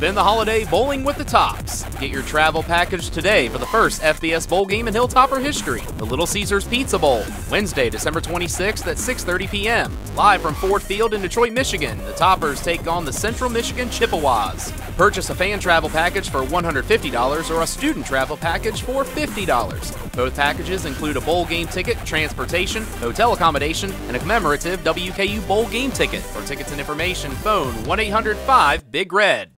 Spend the holiday bowling with the tops. Get your travel package today for the first FBS bowl game in Hilltopper history, the Little Caesars Pizza Bowl, Wednesday, December 26th at 6:30 p.m. Live from Ford Field in Detroit, Michigan. The Toppers take on the Central Michigan Chippewas. Purchase a fan travel package for $150 or a student travel package for $50. Both packages include a bowl game ticket, transportation, hotel accommodation, and a commemorative WKU bowl game ticket. For tickets and information, phone 1 800 5 Big Red.